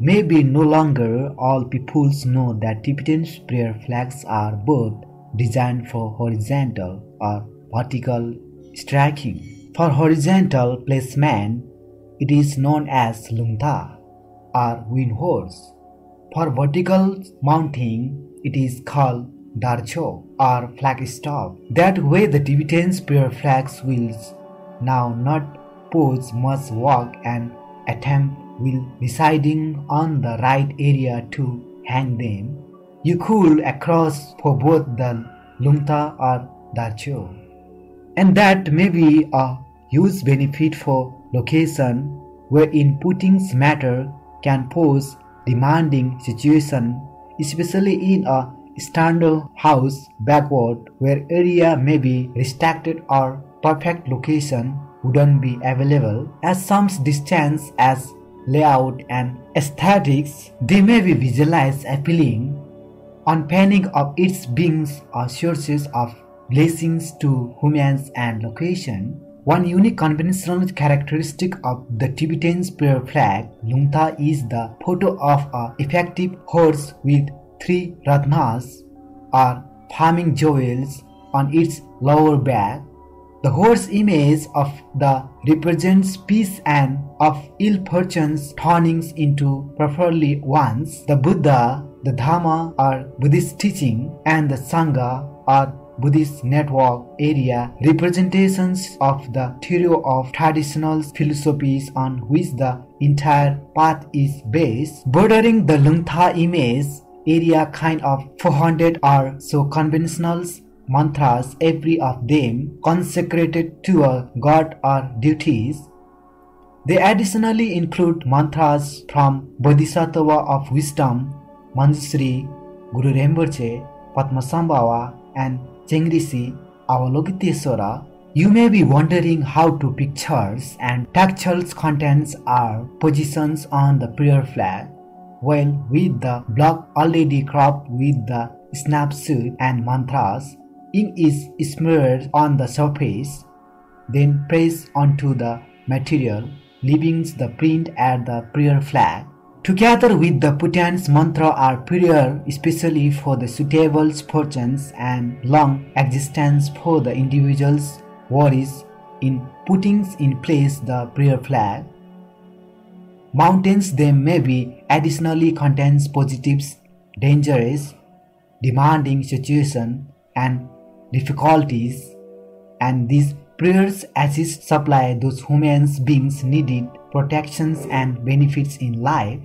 Maybe no longer all peoples know that Tibetan prayer flags are both designed for horizontal or vertical striking. For horizontal placement, it is known as lungta or wind horse. For vertical mounting, it is called darcho or flagstaff. That way the Tibetan prayer flags will now not pose much work and attempt will deciding on the right area to hang them. You could across for both the lungta or darcho. And that may be a huge benefit for location where inputting matter can pose demanding situation, especially in a standard house backward where area may be restricted or perfect location wouldn't be available. As some distance as layout and aesthetics, they may be visualized appealing. On panning of its beings or sources of blessings to humans and location, one unique conventional characteristic of the Tibetan prayer flag, Lungta, is the photo of a effective horse with three ratnas or farming jewels on its lower back. The horse image of the represents peace and of ill fortunes turning into properly ones. The Buddha, the Dharma or Buddhist teaching, and the Sangha or Buddhist network area representations of the trio of traditional philosophies on which the entire path is based, bordering the Lungta image area kind of 400 or so conventional mantras, every of them consecrated to a god or deities. They additionally include mantras from Bodhisattva of Wisdom, Manjushri, Guru Rinpoche, Padmasambhava, and Chengrisi Avalokiteswara, you may be wondering how to pictures and tactile contents are positions on the prayer flag. Well, with the block already cropped with the snapshot and mantras, ink is smeared on the surface, then pressed onto the material, leaving the print at the prayer flag. Together with the Bhutan's mantra are prayer especially for the suitable fortunes and long existence for the individual's worries in putting in place the prayer flag. Mountains they may be additionally contains positives, dangerous, demanding situation and difficulties and these prayers assist supply those human beings needed protections and benefits in life